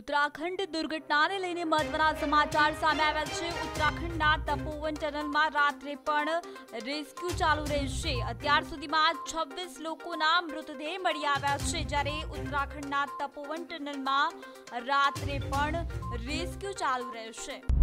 ઉત્તરાખંડ દુર્ઘટનાને લઈને મહત્વના સમાચાર સામે આવ્યા છે. ઉત્તરાખંડના તપોવન ટનલમાં રાત્રે પણ રેસ્ક્યુ ચાલુ રહેશે. અત્યાર સુધીમાં છવ્વીસ લોકોના મૃતદેહ મળી આવ્યા છે. જ્યારે ઉત્તરાખંડના તપોવન ટનલમાં રાત્રે પણ રેસ્ક્યુ ચાલુ રહેશે.